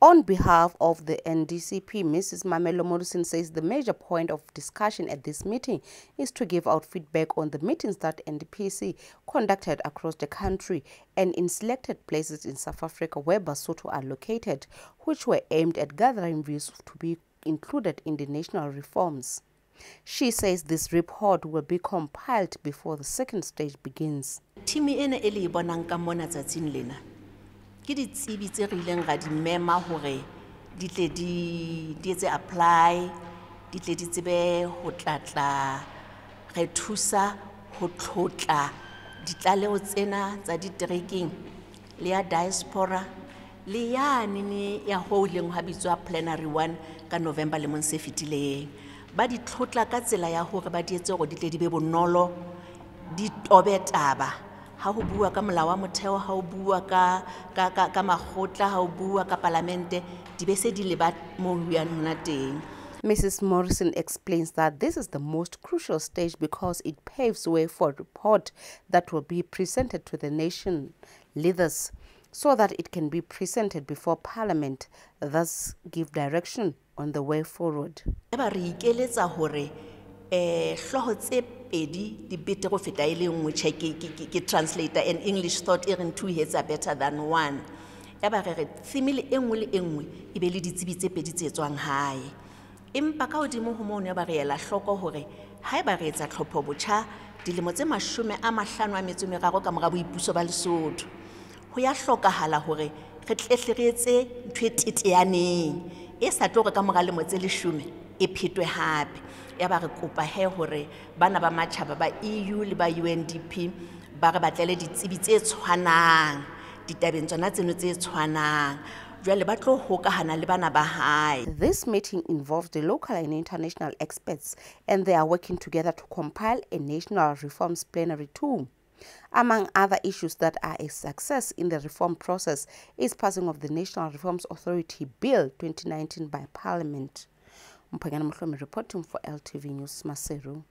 On behalf of the NDPC, Mrs. Mamelo Morrison says the major point of discussion at this meeting is to give out feedback on the meetings that NDPC conducted across the country and in selected places in South Africa where Basotho are located, which were aimed at gathering views to be included in the national reforms. She says this report will be compiled before the second stage begins. Ke ditsebi tse re ileng ra di mema hore di tle di etse apply di tle di tsebe ho tlatla re thusa ho tlotla ditlaleho tsena tsa ditereking le ya diaspora le yanene ya ho leng ha bitswa plenary one ka november lemong se fetileng. Ba di tlotla ka tsela ya hore ba di hore di tle di be bonolo di tobe taba ha ho bua ka molao wa motheo ha ho bua ka ka ka ka makgotla ha ho bua ka palamente di be se di leba mo buang hona teng Mrs. Morrison explains that this is the most crucial stage because it paves way for a report that will be presented to the nation leaders so that it can be presented before parliament thus give direction on the way forward. Hore eh hloho tse pedi di bete go feta e le nngwe tjhe ke translator and english thought e reng two heads are better than one. Ya ba re re theme le e nngwe le e nngwe e be le ditsebi tse pedi tse tswang hae. Empa ka hodimo ho mono ya ba re ela hloko hore ha e ba re etsa tlhopho botjha dilemo tse mashome a mahlano a metso e meraro ka mora boipuso ba lesotho. Ho ya hlokahala hore re tlehle re etse ntho e teteaneng e sa tlo re ka mora lemo tse leshome e phetwe hape. Ya ba re kopa he hore bana ba matjhaba ba eu le ba undp ba re batlele ditsebi tse tshwanang ditabeng tsona tseno tse tshwanang. This meeting involves the local and international experts, and they are working together to compile a national reforms plenary too. Among other issues that are a success in the reform process is passing of the National Reforms Authority Bill 2019 by Parliament. Mhlomi reporting for LTV News, Maseru.